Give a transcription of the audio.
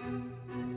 Música